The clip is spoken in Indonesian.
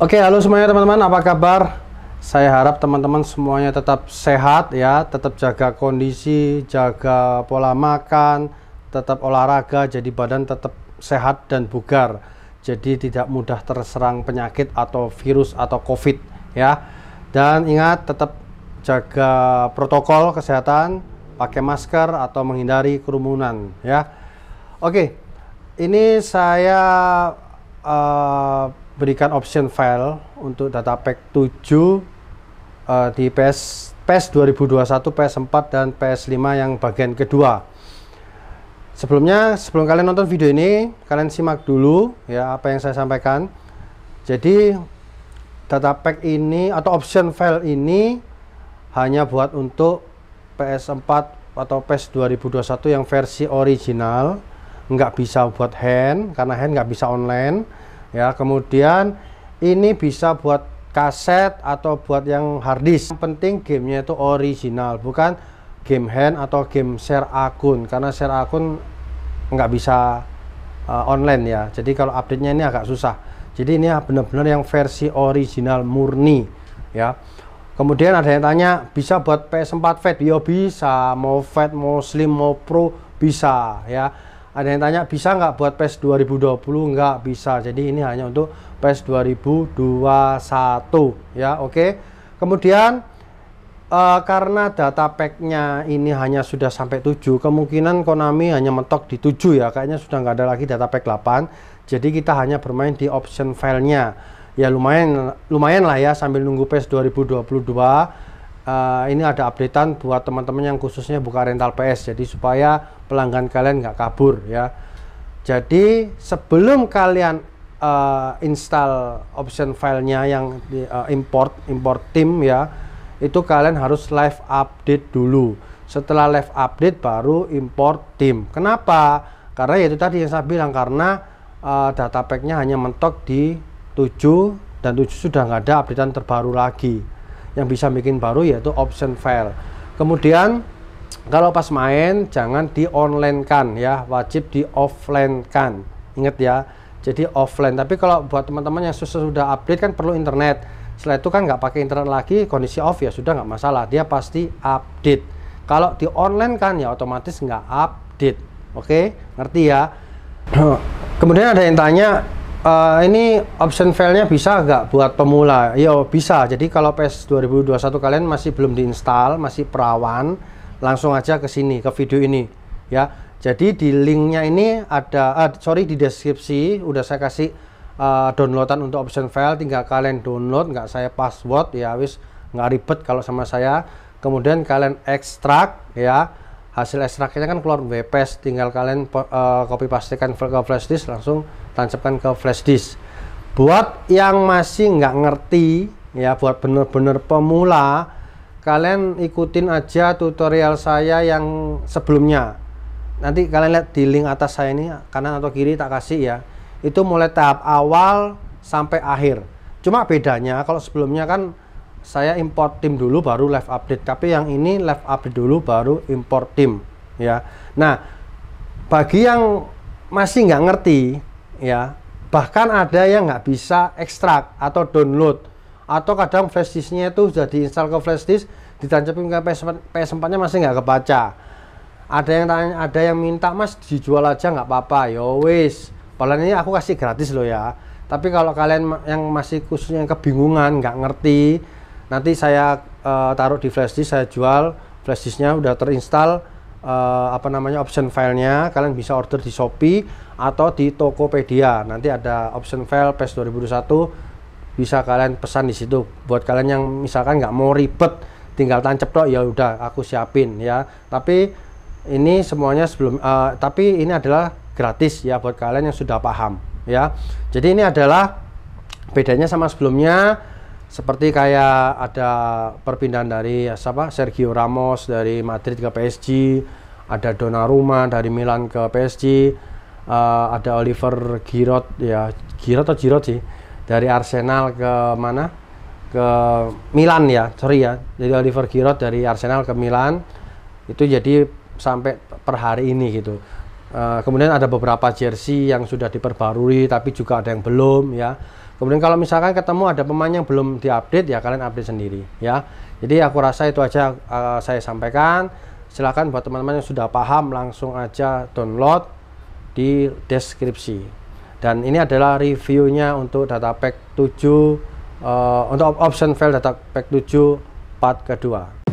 Oke, halo semuanya teman-teman, apa kabar? Saya harap teman-teman semuanya tetap sehat ya, tetap jaga kondisi, jaga pola makan, tetap olahraga, jadi badan tetap sehat dan bugar. Jadi tidak mudah terserang penyakit atau virus atau COVID ya. Dan ingat tetap jaga protokol kesehatan, pakai masker atau menghindari kerumunan ya. Oke, ini saya uh, berikan option file untuk data pack 7 uh, di PS PS 2021, PS4 dan PS5 yang bagian kedua. Sebelumnya, sebelum kalian nonton video ini, kalian simak dulu ya apa yang saya sampaikan. Jadi data pack ini atau option file ini hanya buat untuk PS4 atau PS 2021 yang versi original nggak bisa buat hand karena hand nggak bisa online ya. Kemudian ini bisa buat kaset atau buat yang harddisk yang penting gamenya itu original bukan game hand atau game share akun karena share akun nggak bisa uh, online ya. Jadi kalau update nya ini agak susah. Jadi ini benar-benar yang versi original murni ya. Kemudian ada yang tanya bisa buat PS4 Fat ya bisa. Mau Fat mau Slim mau Pro? Bisa ya ada yang tanya bisa nggak buat PES 2020 nggak bisa. Jadi ini hanya untuk PES 2021 ya oke. Okay. kemudian uh, karena data packnya ini hanya sudah sampai 7 kemungkinan Konami hanya mentok di 7 ya. Kayaknya sudah nggak ada lagi data pack 8 jadi kita hanya bermain di option filenya. Ya lumayan lumayan lah ya sambil nunggu PES 2022 uh, ini ada updatean buat teman-teman yang khususnya buka rental PS jadi supaya pelanggan kalian nggak kabur ya. Jadi sebelum kalian uh, install option filenya yang di, uh, import import tim ya itu kalian harus live update dulu. Setelah live update baru import tim. Kenapa? Karena itu tadi yang saya bilang karena uh, data packnya hanya mentok di 7 dan 7 sudah nggak ada updatean terbaru lagi yang bisa bikin baru yaitu option file kemudian kalau pas main jangan di online kan ya wajib di offline kan inget ya jadi offline. Tapi kalau buat teman-teman yang sudah sudah update kan perlu internet. Setelah itu kan nggak pakai internet lagi kondisi off ya sudah nggak masalah dia pasti update. Kalau di online kan ya otomatis nggak update oke? Ngerti ya? Kemudian ada yang tanya uh, ini option filenya bisa nggak buat pemula? Yo bisa. Jadi kalau PS 2021 kalian masih belum diinstal, masih perawan, langsung aja ke sini ke video ini, ya. Jadi di linknya ini ada, uh, sorry di deskripsi udah saya kasih uh, downloadan untuk option file, tinggal kalian download, nggak saya password ya, wis nggak ribet kalau sama saya. Kemudian kalian ekstrak ya hasil ekstraknya kan keluar WPS tinggal kalian uh, copy pastekan ke flash disk langsung tancapkan ke flash disk. Buat yang masih nggak ngerti ya buat bener-bener pemula kalian ikutin aja tutorial saya yang sebelumnya. Nanti kalian lihat di link atas saya ini kanan atau kiri tak kasih ya. Itu mulai tahap awal sampai akhir. Cuma bedanya kalau sebelumnya kan saya import tim dulu baru live update. Tapi yang ini live update dulu baru import tim ya. Nah bagi yang masih nggak ngerti ya bahkan ada yang nggak bisa ekstrak atau download atau kadang flash disknya itu sudah diinstal ke flash disk ditancapin ke PS4 nya masih nggak kebaca. Ada yang tanya ada yang minta mas dijual aja nggak apa-apa. Yo ya wis padahal ini aku kasih gratis loh ya. Tapi kalau kalian yang masih khususnya kebingungan nggak ngerti nanti saya uh, taruh di flash disk saya jual. Flash disknya udah terinstall uh, apa namanya option filenya. Kalian bisa order di Shopee atau di Tokopedia. Nanti ada option file PES 2021 bisa kalian pesan di situ. Buat kalian yang misalkan nggak mau ribet tinggal tancap dong ya udah aku siapin ya. Tapi ini semuanya sebelum uh, tapi ini adalah gratis ya buat kalian yang sudah paham ya. Jadi ini adalah bedanya sama sebelumnya seperti kayak ada perpindahan dari ya, siapa Sergio Ramos dari Madrid ke PSG, ada Donnarumma dari Milan ke PSG, uh, eh, ada Oliver Giroud ya Giroud atau Giroud sih dari Arsenal ke mana? Ke Milan ya sorry ya. Jadi Oliver Giroud dari Arsenal ke Milan itu jadi sampai per hari ini gitu Uh, kemudian ada beberapa jersey yang sudah diperbarui tapi juga ada yang belum ya. Kemudian kalau misalkan ketemu ada pemain yang belum diupdate ya kalian update sendiri ya. Jadi aku rasa itu aja uh, saya sampaikan. Silakan buat teman-teman yang sudah paham langsung aja download di deskripsi. Dan ini adalah reviewnya untuk data pack 7 uh, untuk option file data pack 7 part kedua.